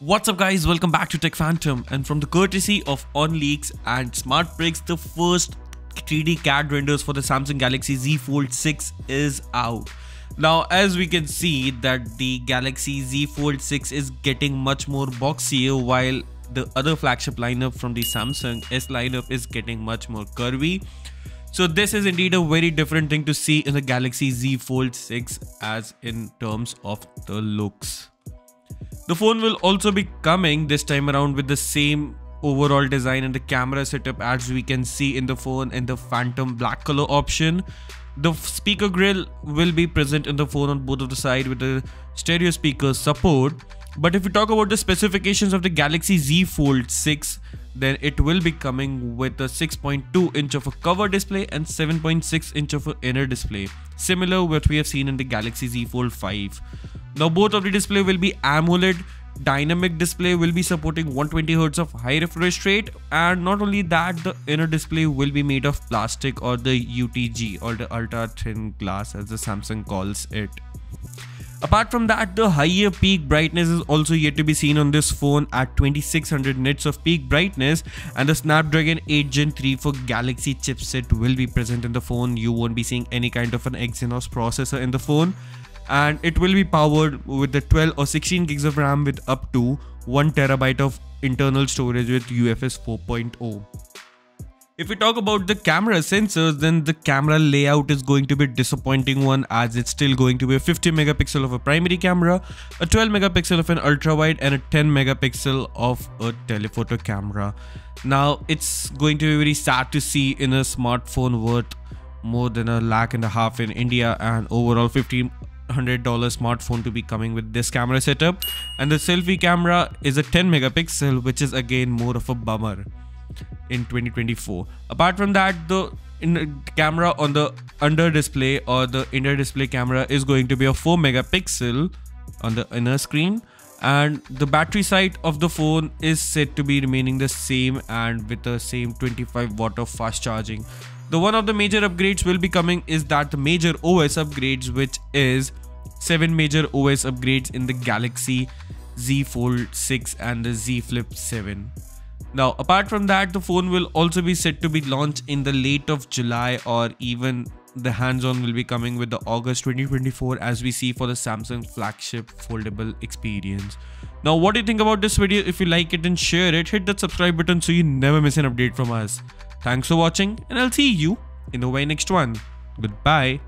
What's up guys, welcome back to Tech Phantom and from the courtesy of OnLeaks and SmartPrix, the first 3D CAD renders for the Samsung Galaxy Z Fold 6 is out. Now as we can see that the Galaxy Z Fold 6 is getting much more boxier while the other flagship lineup from the Samsung S lineup is getting much more curvy. So this is indeed a very different thing to see in the Galaxy Z Fold 6 as in terms of the looks. The phone will also be coming this time around with the same overall design and the camera setup as we can see in the phone in the phantom black color option. The speaker grill will be present in the phone on both of the side with the stereo speaker support. But if we talk about the specifications of the Galaxy Z Fold 6, then it will be coming with a 6.2 inch of a cover display and 7.6 inch of an inner display, similar what we have seen in the Galaxy Z Fold 5. Now both of the display will be AMOLED dynamic display will be supporting 120Hz of high refresh rate and not only that the inner display will be made of plastic or the UTG or the ultra thin glass as the Samsung calls it. Apart from that, the higher peak brightness is also yet to be seen on this phone at 2600 nits of peak brightness and the Snapdragon 8 Gen 3 for Galaxy chipset will be present in the phone. You won't be seeing any kind of an Exynos processor in the phone and it will be powered with the 12 or 16 gigs of RAM with up to 1 terabyte of internal storage with UFS 4.0. If we talk about the camera sensors, then the camera layout is going to be disappointing one as it's still going to be a 50 megapixel of a primary camera, a 12 megapixel of an ultra wide and a 10 megapixel of a telephoto camera. Now it's going to be very sad to see in a smartphone worth more than a lakh and a half in India and overall 15 $100 smartphone to be coming with this camera setup. And the selfie camera is a 10 megapixel which is again more of a bummer in 2024 apart from that the uh, camera on the under display or the inner display camera is going to be a 4 megapixel on the inner screen. And the battery side of the phone is said to be remaining the same and with the same 25 watt of fast charging. The one of the major upgrades will be coming is that the major OS upgrades which is 7 major OS upgrades in the Galaxy Z Fold 6 and the Z Flip 7. Now apart from that the phone will also be set to be launched in the late of July or even the hands-on will be coming with the August 2024 as we see for the Samsung flagship foldable experience. Now what do you think about this video? If you like it and share it, hit that subscribe button so you never miss an update from us. Thanks for watching and I'll see you in the very next one. Goodbye.